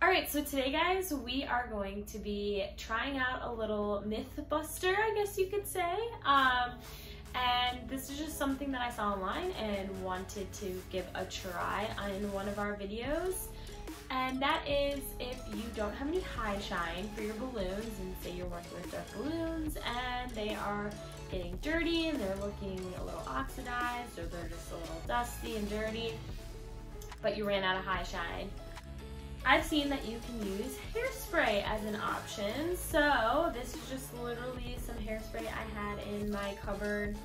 All right, so today, guys, we are going to be trying out a little myth buster, I guess you could say. Um, and this is just something that I saw online and wanted to give a try in one of our videos. And that is if you don't have any Hi-Shine for your balloons, and say you're working with dark balloons and they are getting dirty and they're looking a little oxidized or they're just a little dusty and dirty, but you ran out of Hi-Shine I've seen that you can use hairspray as an option. So this is just literally some hairspray I had in my cupboard.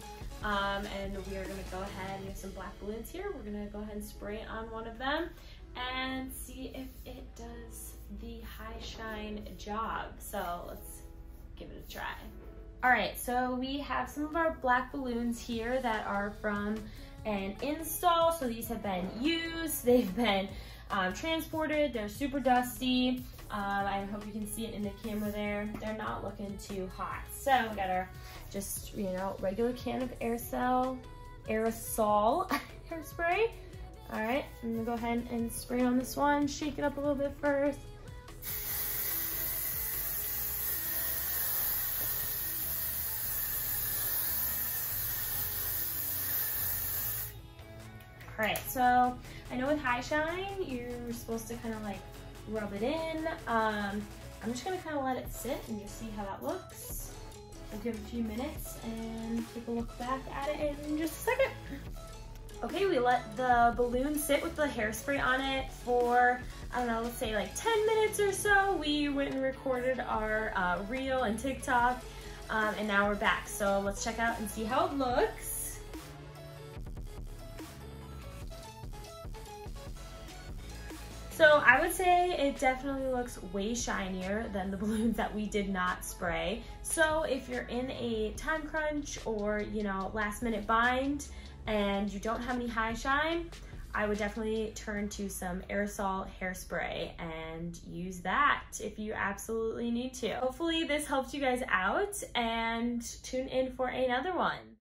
Um, and we are gonna go ahead, we have some black balloons here. We're gonna go ahead and spray on one of them and see if it does the Hi-Shine job. So let's give it a try. All right, so we have some of our black balloons here that are from an install. So these have been used, they've been um, transported. They're super dusty. Um, I hope you can see it in the camera there. They're not looking too hot. So we got our just, you know, regular can of aerosol, aerosol hairspray. All right, I'm gonna go ahead and spray on this one. Shake it up a little bit first. All right, so I know with Hi-Shine, you're supposed to kind of like rub it in. Um, I'm just gonna kind of let it sit and just see how that looks. We'll give it a few minutes and take a look back at it in just a second. Okay, we let the balloon sit with the hairspray on it for, I don't know, let's say like 10 minutes or so. We went and recorded our uh, reel and TikTok, um, and now we're back. So let's check out and see how it looks. So I would say it definitely looks way shinier than the balloons that we did not spray. So if you're in a time crunch or, you know, last minute bind and you don't have any Hi-Shine, I would definitely turn to some aerosol hairspray and use that if you absolutely need to. Hopefully this helped you guys out and tune in for another one.